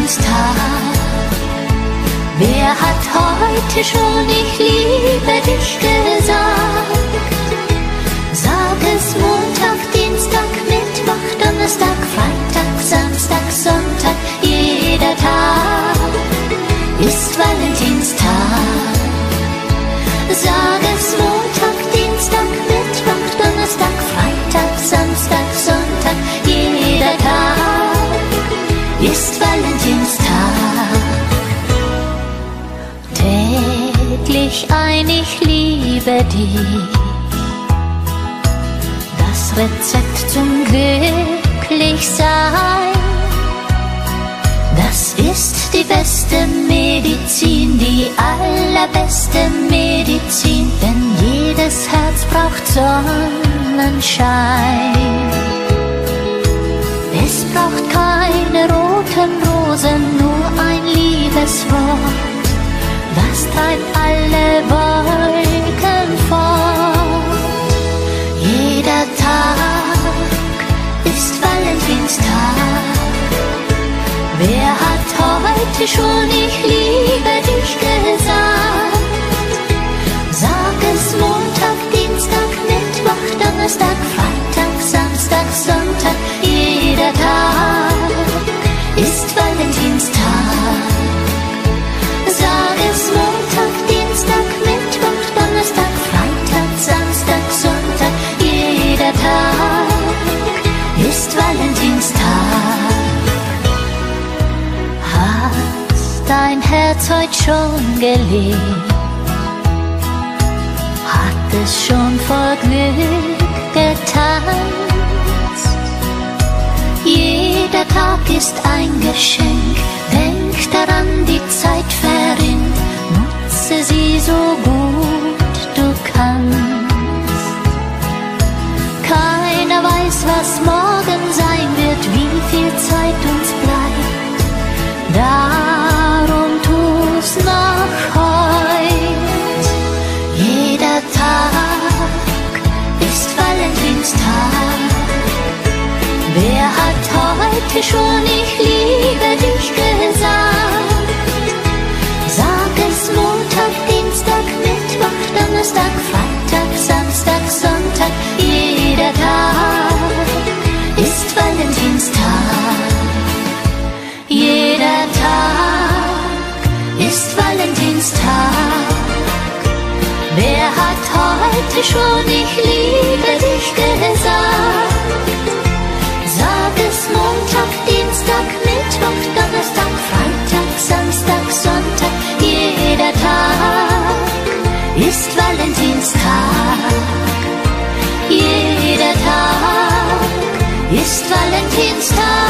Valentinstag. Wer hat heute schon ich liebe dich gesagt? Sag es Montag, Dienstag, Mittwoch, Donnerstag, Freitag, Samstag, Sonntag, jeder Tag ist Valentinstag. Valentinstag. Täglich ein Ich liebe dich. Das Rezept zum Glücklichsein. Das ist die beste Medizin, die allerbeste Medizin, denn jedes Herz braucht Sonnenschein. Liebeswort, das treibt alle Wolken fort. Jeder Tag ist Valentinstag. Wer hat heute schon ich liebe dich Dein Herz heute schon geliebt? Hat es schon vor Glück getanzt? Jeder Tag ist ein Geschenk, denk daran, die Zeit verrinnt, nutze sie so gut du kannst. Keiner weiß, was morgen heute schon ich liebe dich gesagt? Sag es Montag, Dienstag, Mittwoch, Donnerstag, Freitag, Samstag, Sonntag, jeder Tag ist Valentinstag. Jeder Tag ist Valentinstag. Wer hat heute schon ich liebe dich gesagt? Ist Valentinstag. Jeder Tag ist Valentinstag.